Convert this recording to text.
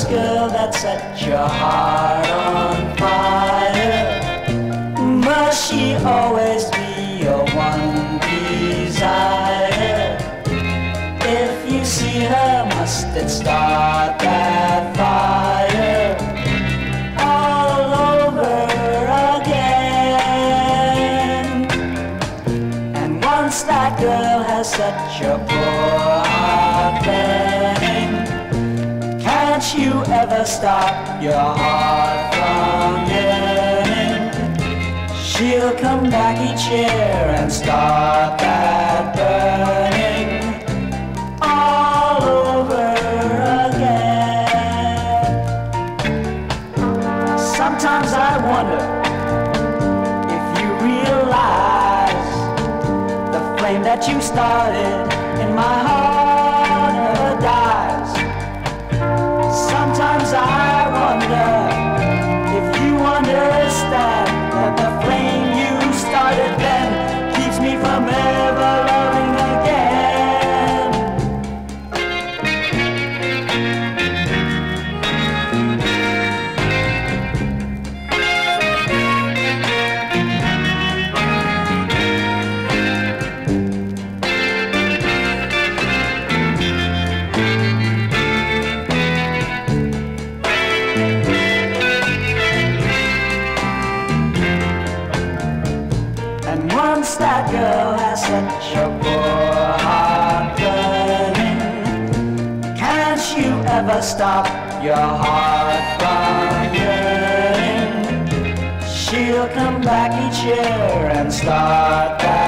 this girl that set your heart on fire. Must she always be your one desire? If you see her, must it start that fire all over again? And once that girl has set your poor heart burning, you ever stop your heart from yearning? She'll come back each year and start that burning all over again. Sometimes I wonder if you realize the flame that you started in my heart once that girl has set your poor heart burning, can't you ever stop your heart from yearning? She'll come back each year and start.